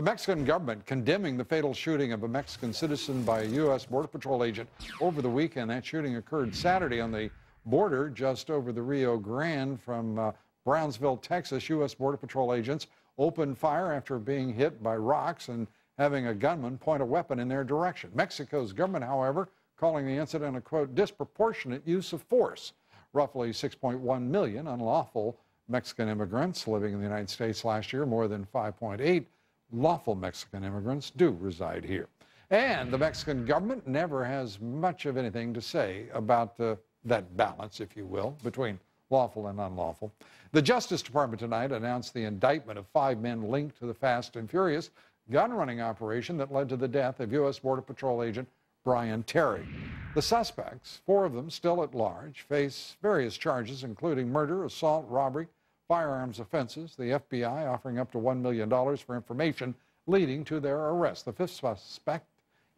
The Mexican government condemning the fatal shooting of a Mexican citizen by a U.S. Border Patrol agent over the weekend. That shooting occurred Saturday on the border just over the Rio Grande from uh, Brownsville, Texas. U.S. Border Patrol agents opened fire after being hit by rocks and having a gunman point a weapon in their direction. Mexico's government, however, calling the incident a quote disproportionate use of force. Roughly 6.1 million unlawful Mexican immigrants living in the United States last year, more than 5.8 lawful Mexican immigrants do reside here. And the Mexican government never has much of anything to say about uh, that balance, if you will, between lawful and unlawful. The Justice Department tonight announced the indictment of five men linked to the Fast and Furious gun running operation that led to the death of U.S. Border Patrol agent Brian Terry. The suspects, four of them still at large, face various charges, including murder, assault, robbery, firearms offenses, the FBI offering up to $1 million for information leading to their arrest. The fifth suspect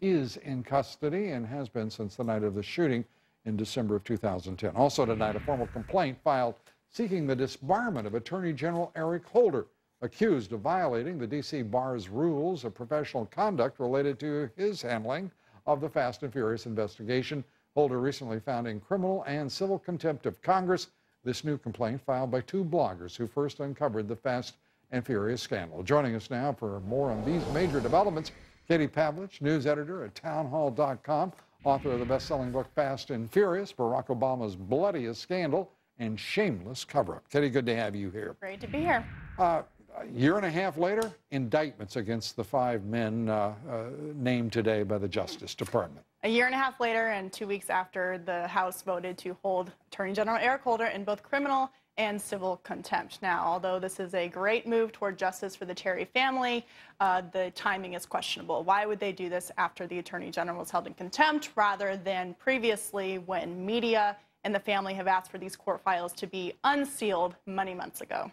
is in custody and has been since the night of the shooting in December of 2010. Also tonight, a formal complaint filed seeking the disbarment of Attorney General Eric Holder, accused of violating the D.C. Bar's rules of professional conduct related to his handling of the Fast and Furious investigation. Holder recently found in criminal and civil contempt of Congress this new complaint filed by two bloggers who first uncovered the Fast and Furious scandal. Joining us now for more on these major developments, Katie Pavlich, news editor at townhall.com, author of the best-selling book Fast and Furious, Barack Obama's bloodiest scandal and shameless cover-up. Katie, good to have you here. Great to be here. Uh, a year and a half later, indictments against the five men uh, uh, named today by the Justice Department. A year and a half later, and two weeks after the House voted to hold Attorney General Eric Holder in both criminal and civil contempt. Now, although this is a great move toward justice for the Terry family, uh, the timing is questionable. Why would they do this after the Attorney General was held in contempt rather than previously when media and the family have asked for these court files to be unsealed many months ago?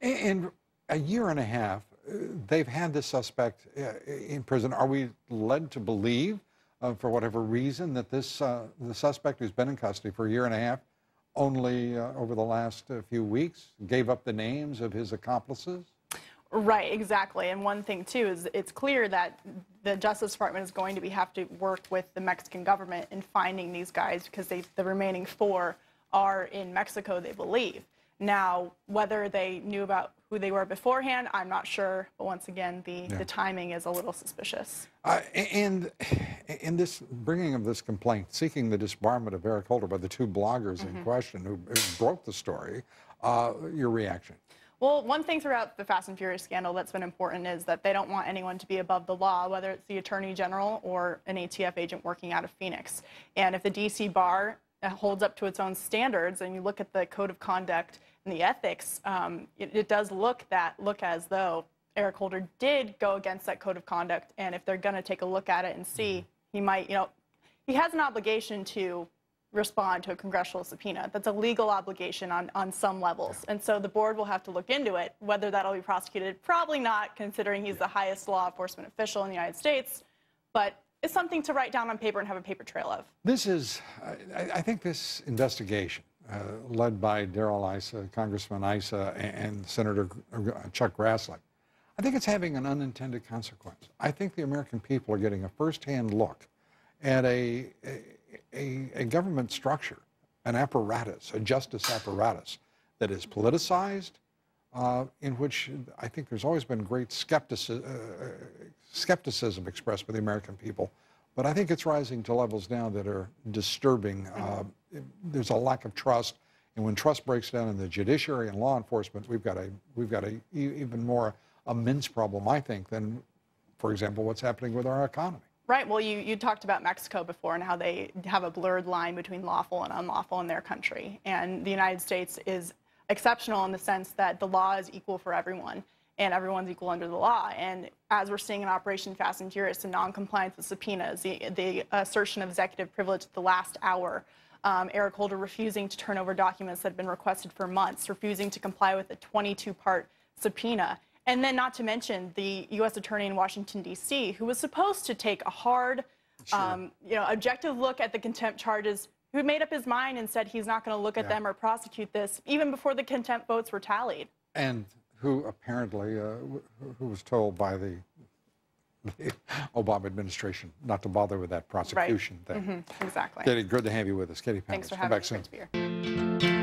And a year and a half, uh, they've had the suspect uh, in prison. Are we led to believe, uh, for whatever reason, that this uh, the suspect who's been in custody for a year and a half, only uh, over the last uh, few weeks, gave up the names of his accomplices? Right, exactly. And one thing too is it's clear that the Justice Department is going to be have to work with the Mexican government in finding these guys because they, the remaining four are in Mexico, they believe. Now, whether they knew about who they were beforehand, I'm not sure. But once again, the, yeah. the timing is a little suspicious. Uh, and in this bringing of this complaint, seeking the disbarment of Eric Holder by the two bloggers mm -hmm. in mm-hmm. question who, who, broke the story, uh, your reaction? Well, one thing throughout the Fast and Furious scandal that's been important is that they don't want anyone to be above the law, whether it's the Attorney General or an ATF agent working out of Phoenix. And if the DC bar holds up to its own standards, and you look at the code of conduct and the ethics, um, it, it, does look that look as though Eric Holder did go against that code of conduct. And if they're going to take a look at it and see, mm-hmm. he might, you know, he has an obligation to respond to a congressional subpoena. That's a legal obligation on, on some levels. And so the board will have to look into it. Whether that'll be prosecuted, probably not, considering he's the highest law enforcement official in the United States. But it's something to write down on paper and have a paper trail of. This is, I, I think this investigation, led by Darrell Issa, Congressman Issa, and, and Senator Chuck Grassley, I think it's having an unintended consequence. I think the American people are getting a firsthand look at a, a, a government structure, an apparatus, a justice apparatus that is politicized, uh, in which I think there's always been great skepticism, uh, skepticism expressed by the American people. But I think it's rising to levels now that are disturbing. Uh, there's a lack of trust, and when trust breaks down in the judiciary and law enforcement, we've got a we've got a even more immense problem, I think, than, for example, what's happening with our economy. Right. Well, you, you talked about Mexico before and how they have a blurred line between lawful and unlawful in their country. And the United States is exceptional in the sense that the law is equal for everyone and everyone's equal under the law. And as we're seeing in Operation Fast and Furious, the noncompliance with subpoenas, the, the assertion of executive privilege at the last hour, um, Eric Holder refusing to turn over documents that had been requested for months, refusing to comply with a 22-part subpoena. And then not to mention the U.S. Attorney in Washington, D.C., who was supposed to take a hard, sure. um, you know, objective look at the contempt charges, who made up his mind and said he's not going to look at yeah. them or prosecute this, even before the contempt votes were tallied. And who apparently, uh, who was told by the the Obama administration not to bother with that prosecution thing. Mm-hmm. Exactly. Katie, good to have you with us. Katie Thanks for come having me. back soon.